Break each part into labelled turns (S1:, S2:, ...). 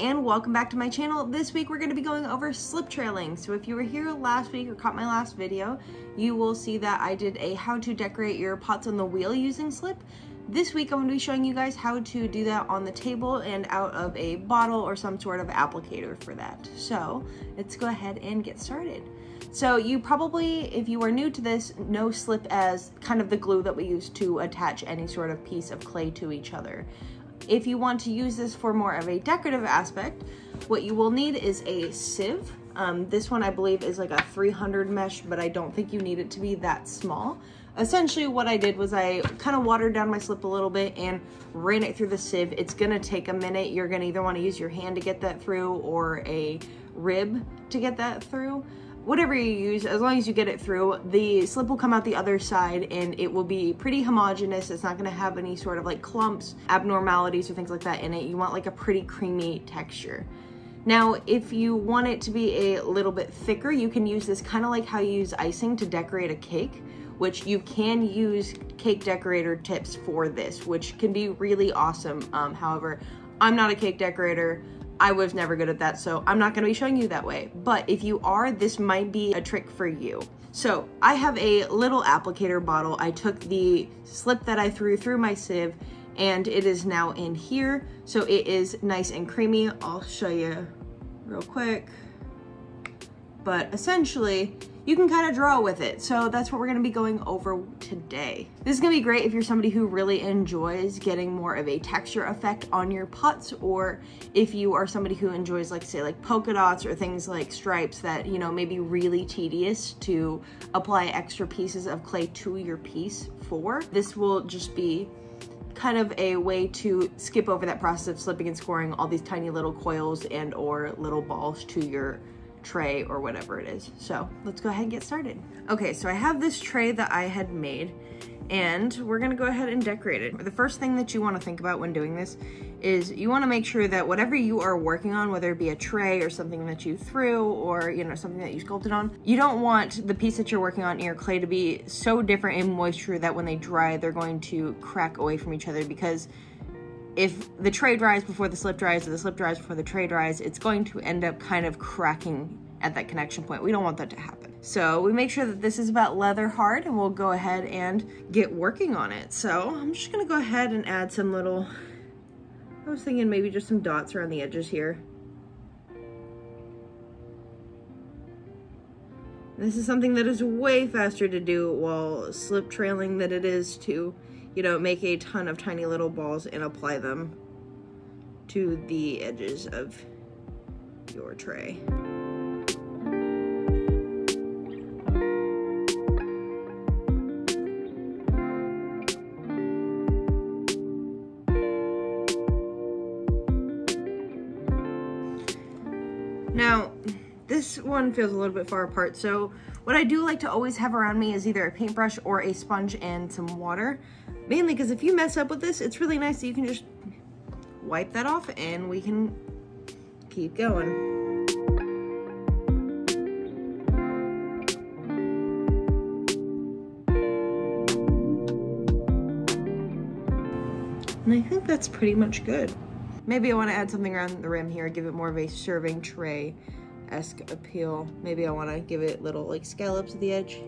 S1: and welcome back to my channel. This week we're going to be going over slip trailing. So if you were here last week or caught my last video, you will see that I did a how to decorate your pots on the wheel using slip. This week I'm going to be showing you guys how to do that on the table and out of a bottle or some sort of applicator for that. So let's go ahead and get started. So you probably, if you are new to this, know slip as kind of the glue that we use to attach any sort of piece of clay to each other. If you want to use this for more of a decorative aspect, what you will need is a sieve. Um, this one I believe is like a 300 mesh, but I don't think you need it to be that small. Essentially what I did was I kind of watered down my slip a little bit and ran it through the sieve. It's gonna take a minute. You're gonna either wanna use your hand to get that through or a rib to get that through whatever you use, as long as you get it through, the slip will come out the other side and it will be pretty homogeneous. It's not gonna have any sort of like clumps, abnormalities or things like that in it. You want like a pretty creamy texture. Now, if you want it to be a little bit thicker, you can use this kind of like how you use icing to decorate a cake, which you can use cake decorator tips for this, which can be really awesome. Um, however, I'm not a cake decorator. I was never good at that, so I'm not gonna be showing you that way. But if you are, this might be a trick for you. So I have a little applicator bottle. I took the slip that I threw through my sieve and it is now in here. So it is nice and creamy. I'll show you real quick. But essentially, you can kind of draw with it. So that's what we're gonna be going over today. This is gonna be great if you're somebody who really enjoys getting more of a texture effect on your pots, or if you are somebody who enjoys like say like polka dots or things like stripes that, you know, may be really tedious to apply extra pieces of clay to your piece for. This will just be kind of a way to skip over that process of slipping and scoring all these tiny little coils and or little balls to your tray or whatever it is. So let's go ahead and get started. Okay, so I have this tray that I had made and we're gonna go ahead and decorate it. The first thing that you wanna think about when doing this is you wanna make sure that whatever you are working on, whether it be a tray or something that you threw or you know something that you sculpted on, you don't want the piece that you're working on in your clay to be so different in moisture that when they dry, they're going to crack away from each other because if the tray dries before the slip dries or the slip dries before the tray dries, it's going to end up kind of cracking at that connection point. We don't want that to happen. So we make sure that this is about leather hard and we'll go ahead and get working on it. So I'm just gonna go ahead and add some little, I was thinking maybe just some dots around the edges here. This is something that is way faster to do while slip trailing than it is to you know, make a ton of tiny little balls and apply them to the edges of your tray. Now, this one feels a little bit far apart, so what I do like to always have around me is either a paintbrush or a sponge and some water. Mainly because if you mess up with this, it's really nice that you can just wipe that off and we can keep going. And I think that's pretty much good. Maybe I want to add something around the rim here, give it more of a serving tray-esque appeal. Maybe I want to give it little like scallops at the edge.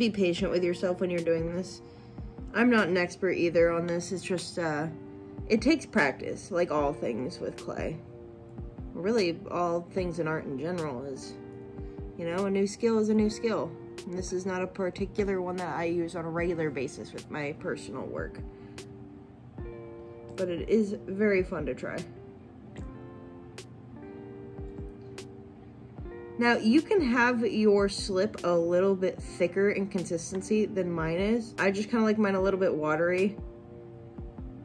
S1: Be patient with yourself when you're doing this. I'm not an expert either on this. It's just, uh, it takes practice, like all things with clay. Really, all things in art in general is, you know, a new skill is a new skill. And this is not a particular one that I use on a regular basis with my personal work. But it is very fun to try. Now you can have your slip a little bit thicker in consistency than mine is. I just kind of like mine a little bit watery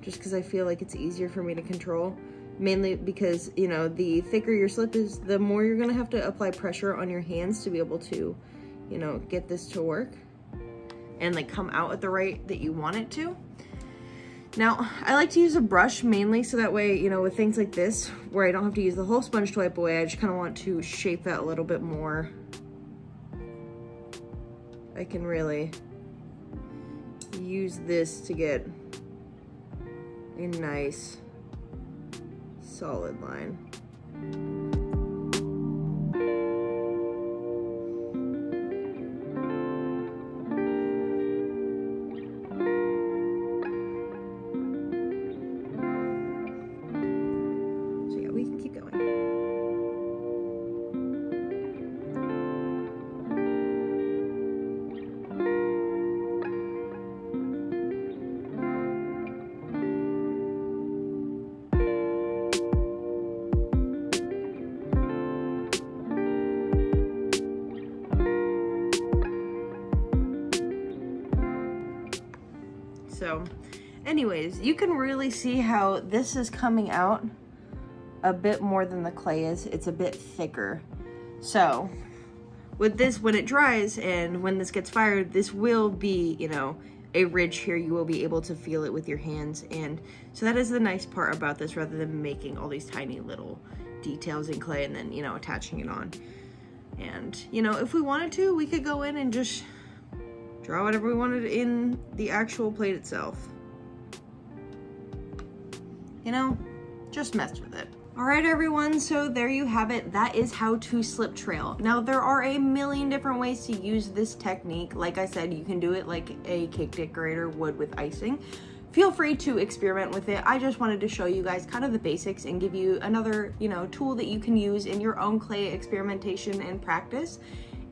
S1: just because I feel like it's easier for me to control. Mainly because, you know, the thicker your slip is, the more you're gonna have to apply pressure on your hands to be able to, you know, get this to work and like come out at the rate that you want it to. Now, I like to use a brush mainly so that way, you know, with things like this, where I don't have to use the whole sponge to wipe away, I just kind of want to shape that a little bit more. I can really use this to get a nice solid line. Anyways, you can really see how this is coming out a bit more than the clay is. It's a bit thicker. So with this, when it dries and when this gets fired, this will be, you know, a ridge here. You will be able to feel it with your hands. And so that is the nice part about this rather than making all these tiny little details in clay and then, you know, attaching it on. And, you know, if we wanted to, we could go in and just Draw whatever we wanted in the actual plate itself. You know, just mess with it. All right, everyone, so there you have it. That is how to slip trail. Now, there are a million different ways to use this technique. Like I said, you can do it like a cake decorator would with icing. Feel free to experiment with it. I just wanted to show you guys kind of the basics and give you another, you know, tool that you can use in your own clay experimentation and practice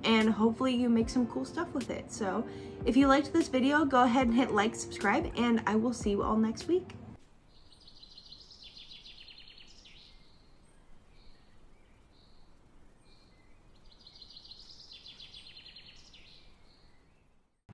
S1: and hopefully you make some cool stuff with it. So if you liked this video, go ahead and hit like, subscribe, and I will see you all next week.